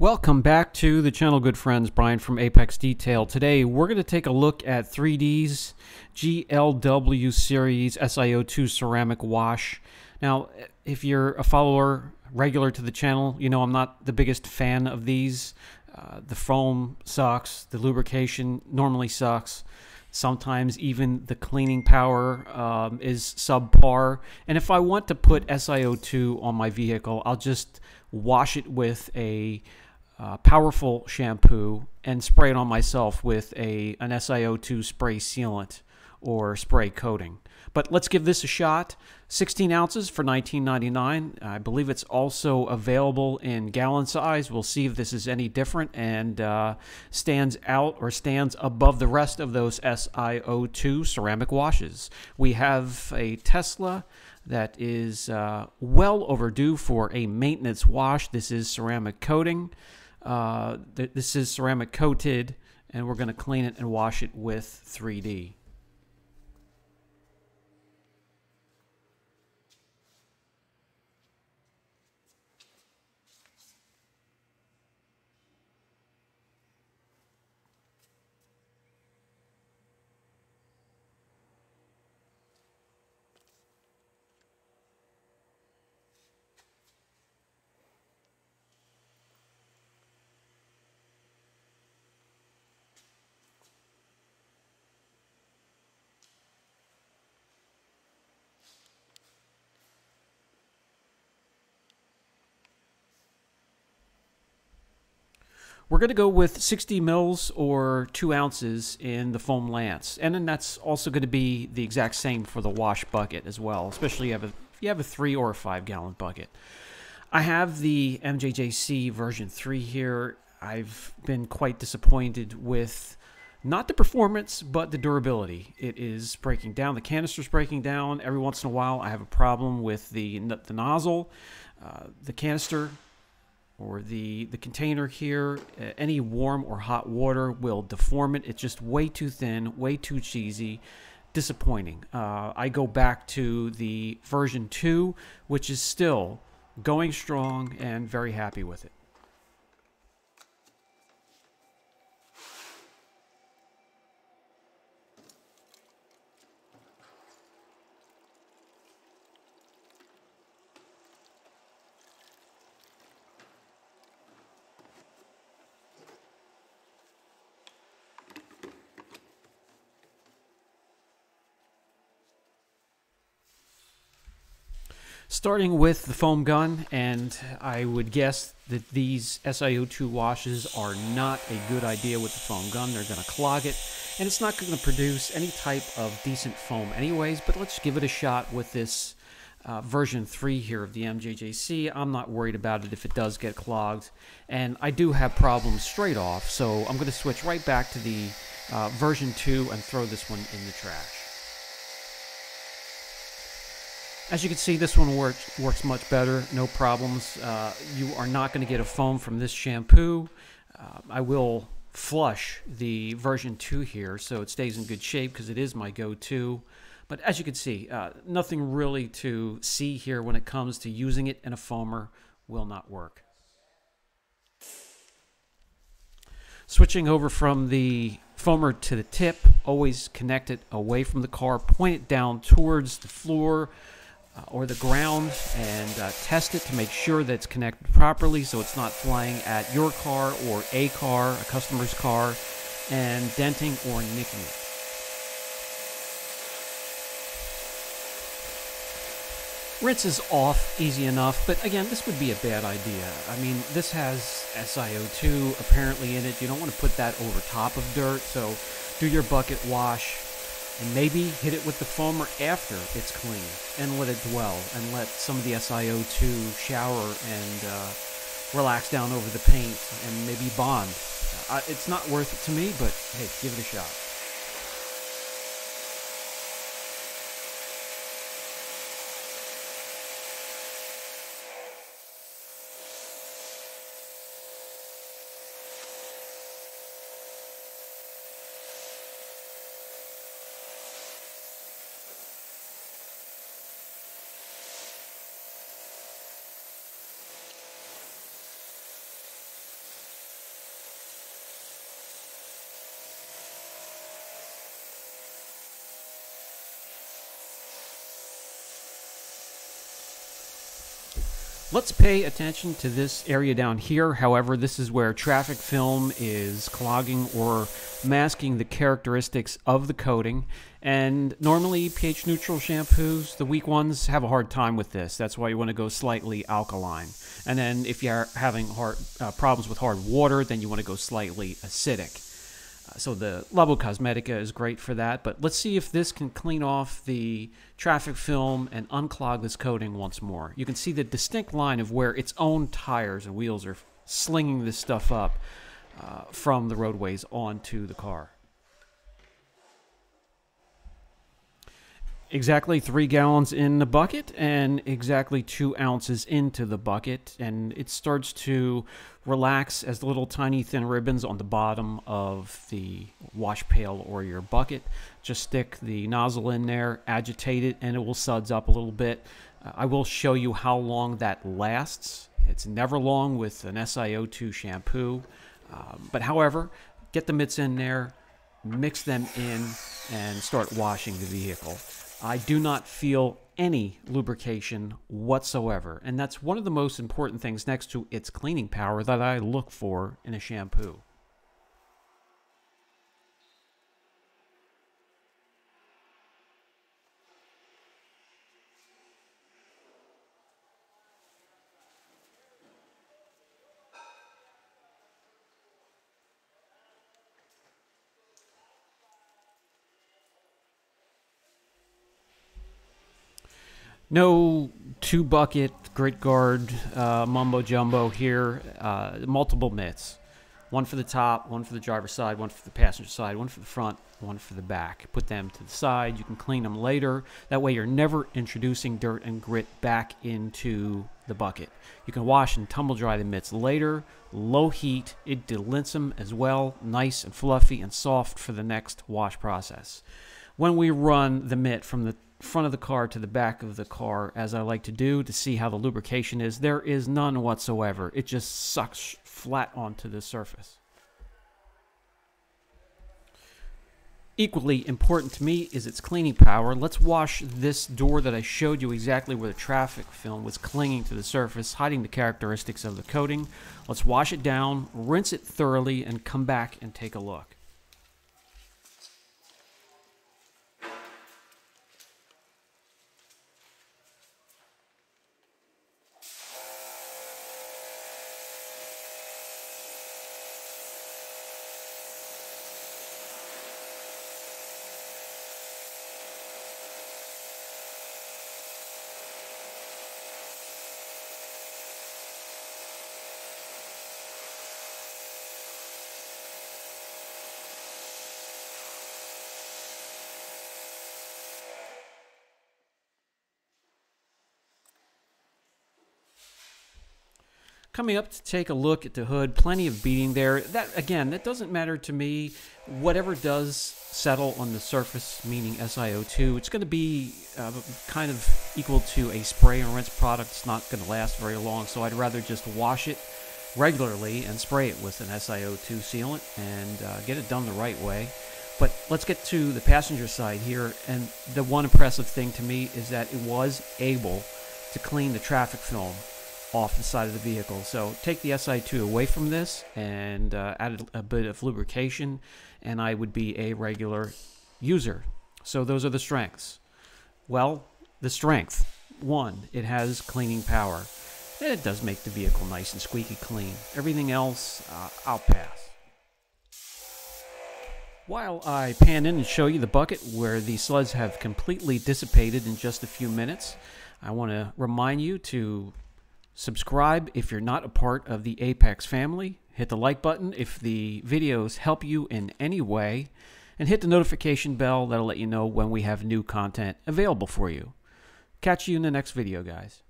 Welcome back to the channel, good friends. Brian from Apex Detail. Today, we're going to take a look at 3D's GLW Series SiO2 ceramic wash. Now, if you're a follower regular to the channel, you know I'm not the biggest fan of these. Uh, the foam sucks, the lubrication normally sucks. Sometimes even the cleaning power um, is subpar. And if I want to put SiO2 on my vehicle, I'll just wash it with a uh, powerful shampoo and spray it on myself with a an SiO2 spray sealant or spray coating. But let's give this a shot. 16 ounces for 19.99. I believe it's also available in gallon size. We'll see if this is any different and uh, stands out or stands above the rest of those SiO2 ceramic washes. We have a Tesla that is uh, well overdue for a maintenance wash. This is ceramic coating. Uh, th this is ceramic coated, and we're going to clean it and wash it with 3D. We're going to go with 60 mils or 2 ounces in the foam lance. And then that's also going to be the exact same for the wash bucket as well, especially if you have a, you have a 3 or a 5 gallon bucket. I have the MJJC version 3 here. I've been quite disappointed with not the performance, but the durability. It is breaking down. The canister's breaking down. Every once in a while, I have a problem with the, the nozzle. Uh, the canister or the, the container here, uh, any warm or hot water will deform it. It's just way too thin, way too cheesy, disappointing. Uh, I go back to the version 2, which is still going strong and very happy with it. Starting with the foam gun, and I would guess that these SiO2 washes are not a good idea with the foam gun. They're going to clog it, and it's not going to produce any type of decent foam anyways, but let's give it a shot with this uh, version 3 here of the MJJC. I'm not worried about it if it does get clogged, and I do have problems straight off, so I'm going to switch right back to the uh, version 2 and throw this one in the trash. As you can see, this one works works much better, no problems. Uh, you are not going to get a foam from this shampoo. Uh, I will flush the version 2 here so it stays in good shape because it is my go-to. But as you can see, uh, nothing really to see here when it comes to using it in a foamer will not work. Switching over from the foamer to the tip, always connect it away from the car, point it down towards the floor, uh, or the ground and uh, test it to make sure that it's connected properly so it's not flying at your car or a car, a customer's car, and denting or nicking it. Rinse is off easy enough, but again, this would be a bad idea. I mean, this has SiO2 apparently in it. You don't want to put that over top of dirt, so do your bucket wash and maybe hit it with the foamer after it's clean and let it dwell and let some of the SiO2 shower and uh, relax down over the paint and maybe bond. Uh, it's not worth it to me, but hey, give it a shot. Let's pay attention to this area down here. However, this is where traffic film is clogging or masking the characteristics of the coating. And normally, pH neutral shampoos, the weak ones, have a hard time with this. That's why you want to go slightly alkaline. And then, if you're having hard uh, problems with hard water, then you want to go slightly acidic. So the Labo Cosmetica is great for that. But let's see if this can clean off the traffic film and unclog this coating once more. You can see the distinct line of where its own tires and wheels are slinging this stuff up uh, from the roadways onto the car. Exactly three gallons in the bucket and exactly two ounces into the bucket. And it starts to relax as little tiny thin ribbons on the bottom of the wash pail or your bucket. Just stick the nozzle in there, agitate it, and it will suds up a little bit. Uh, I will show you how long that lasts. It's never long with an SiO2 shampoo. Um, but however, get the mitts in there, mix them in, and start washing the vehicle. I do not feel any lubrication whatsoever. And that's one of the most important things next to its cleaning power that I look for in a shampoo. No two bucket grit guard uh, mumbo jumbo here. Uh, multiple mitts. One for the top, one for the driver's side, one for the passenger side, one for the front, one for the back. Put them to the side. You can clean them later. That way, you're never introducing dirt and grit back into the bucket. You can wash and tumble dry the mitts later. Low heat. It delints them as well. Nice and fluffy and soft for the next wash process. When we run the mitt from the front of the car to the back of the car, as I like to do, to see how the lubrication is. There is none whatsoever. It just sucks flat onto the surface. Equally important to me is its cleaning power. Let's wash this door that I showed you exactly where the traffic film was clinging to the surface, hiding the characteristics of the coating. Let's wash it down, rinse it thoroughly, and come back and take a look. Coming up to take a look at the hood plenty of beading there. That again that doesn't matter to me. Whatever does settle on the surface meaning SiO2 it's going to be uh, kind of equal to a spray and rinse product. It's not going to last very long so I'd rather just wash it regularly and spray it with an SiO2 sealant and uh, get it done the right way. But let's get to the passenger side here and the one impressive thing to me is that it was able to clean the traffic film off the side of the vehicle. So take the SI2 away from this and uh, add a, bit of lubrication, and I would be a regular user. So those are the strengths. Well, the strength one, it has cleaning power. And it does make the vehicle nice and squeaky clean. Everything else, uh, I'll pass. While I pan in and show you the bucket where the sludge have completely dissipated in just a few minutes, I want to remind you to Subscribe if you're not a part of the Apex family. Hit the like button if the videos help you in any way. And hit the notification bell that'll let you know when we have new content available for you. Catch you in the next video, guys.